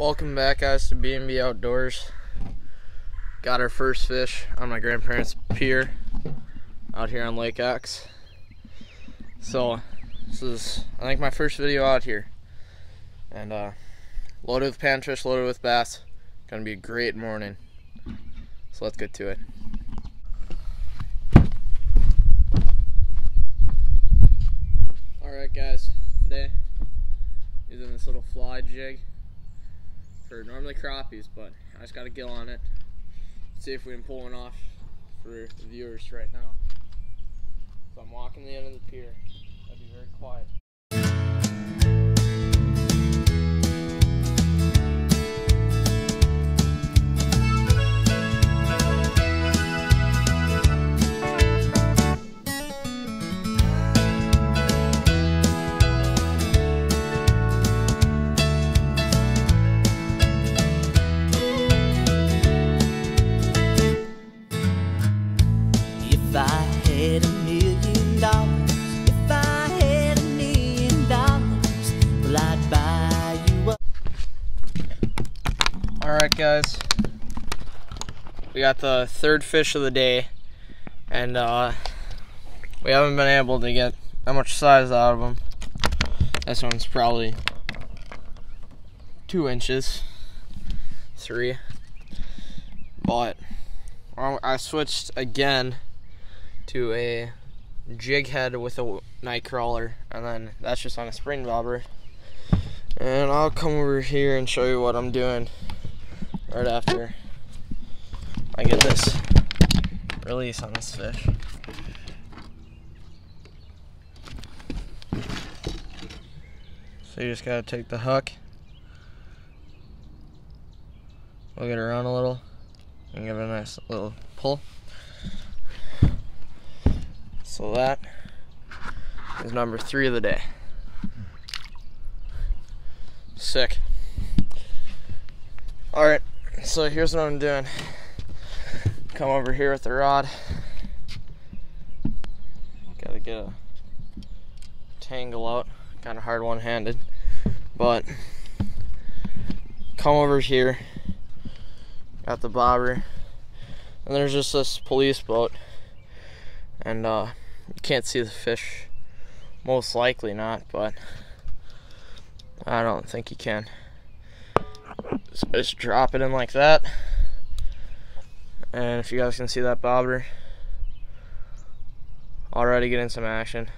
Welcome back guys to B&B Outdoors. Got our first fish on my grandparents' pier out here on Lake X. So this is I think my first video out here. And uh, loaded with panfish, loaded with bass. Gonna be a great morning. So let's get to it. Alright guys, today using this little fly jig for normally crappies, but I just got a gill on it. Let's see if we can pull one off for the viewers right now. So I'm walking the end of the pier. I'll be very quiet. We got the third fish of the day and uh, we haven't been able to get that much size out of them. This one's probably two inches, three, but I switched again to a jig head with a night crawler and then that's just on a spring bobber and I'll come over here and show you what I'm doing right after I get this release on this fish. So you just gotta take the hook, get it around a little, and give it a nice little pull. So that is number three of the day. Sick. Alright, so here's what I'm doing. Come over here with the rod. Gotta get a tangle out. Kind of hard one handed. But come over here. Got the bobber. And there's just this police boat. And uh, you can't see the fish. Most likely not, but I don't think you can. So just drop it in like that. And if you guys can see that bobber, already getting some action.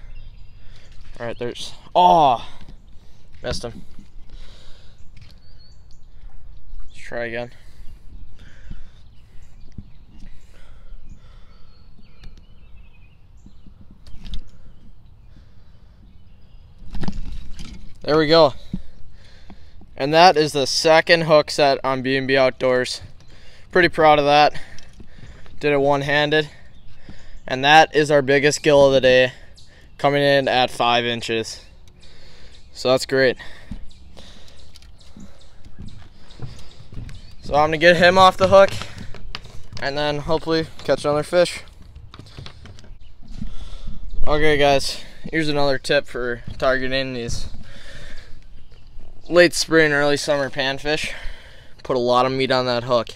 All right, there's, oh, missed him. Let's try again. There we go. And that is the second hook set on B&B Outdoors. Pretty proud of that. Did it one-handed. And that is our biggest gill of the day, coming in at five inches. So that's great. So I'm gonna get him off the hook and then hopefully catch another fish. Okay guys, here's another tip for targeting these late spring, early summer panfish. Put a lot of meat on that hook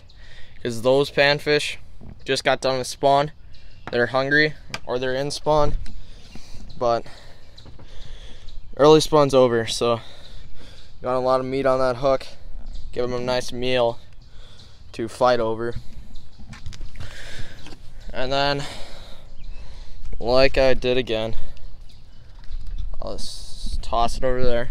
because those panfish just got done with spawn. They're hungry or they're in spawn, but early spawn's over. So got a lot of meat on that hook. Give them a nice meal to fight over. And then, like I did again, I'll just toss it over there.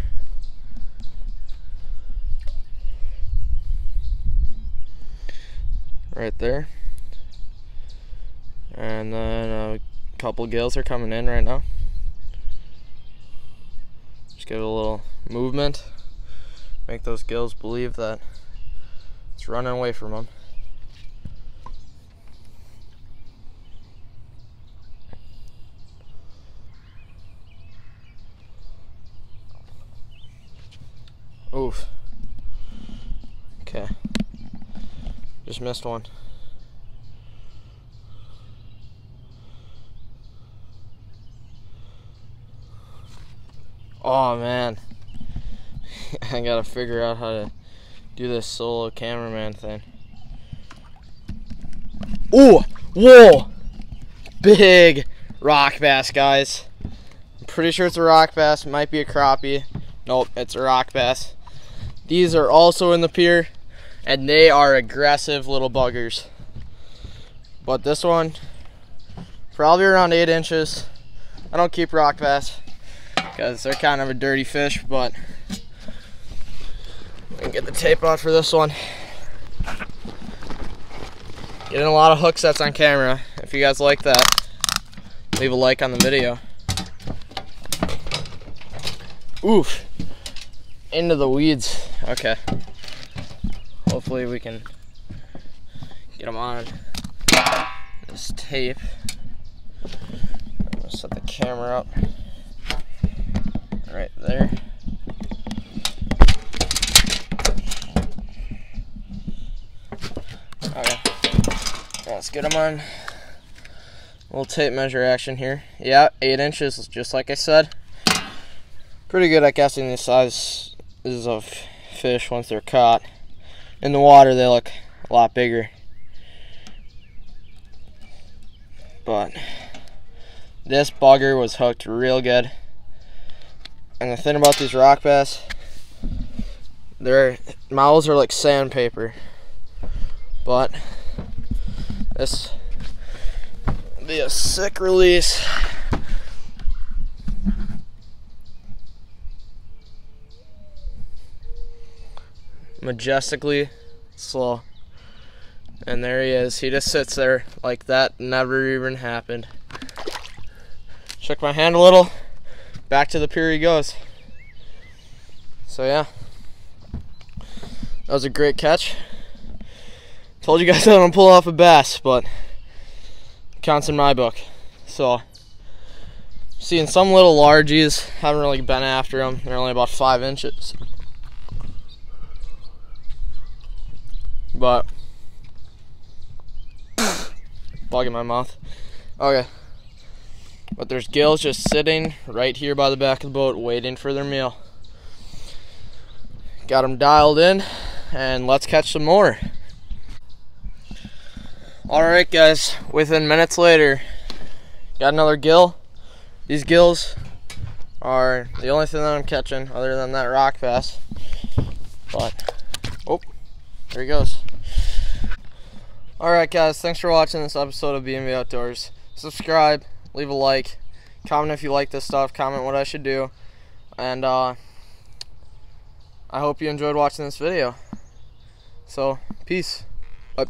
right there. And then a couple gills are coming in right now. Just give it a little movement. Make those gills believe that it's running away from them. Oof. Okay. Just missed one. Oh man. I gotta figure out how to do this solo cameraman thing. Ooh, whoa, big rock bass, guys. I'm pretty sure it's a rock bass. Might be a crappie. Nope, it's a rock bass. These are also in the pier, and they are aggressive little buggers. But this one, probably around eight inches. I don't keep rock bass because they're kind of a dirty fish, but we can get the tape on for this one. Getting a lot of hook sets on camera. If you guys like that, leave a like on the video. Oof. Into the weeds. Okay. Hopefully we can get them on this tape. Set the camera up right there. Okay. Let's get them on. Little tape measure action here. Yeah, eight inches, just like I said. Pretty good at guessing the sizes of fish once they're caught. In the water, they look a lot bigger. But this bugger was hooked real good. And the thing about these rock bass, their mouths are like sandpaper. But this be a sick release. Majestically slow. And there he is. He just sits there like that never even happened. Shook my hand a little. Back to the pier he goes. So yeah. That was a great catch. Told you guys I don't pull off a bass, but counts in my book. So seeing some little largies, haven't really been after them. They're only about five inches. But bug in my mouth. Okay. But there's gills just sitting right here by the back of the boat waiting for their meal. Got them dialed in and let's catch some more. Alright guys, within minutes later, got another gill. These gills are the only thing that I'm catching other than that rock bass. But, oh, there he goes. Alright guys, thanks for watching this episode of B&B Outdoors. Subscribe, leave a like, comment if you like this stuff, comment what I should do. And uh, I hope you enjoyed watching this video. So, peace. Bye.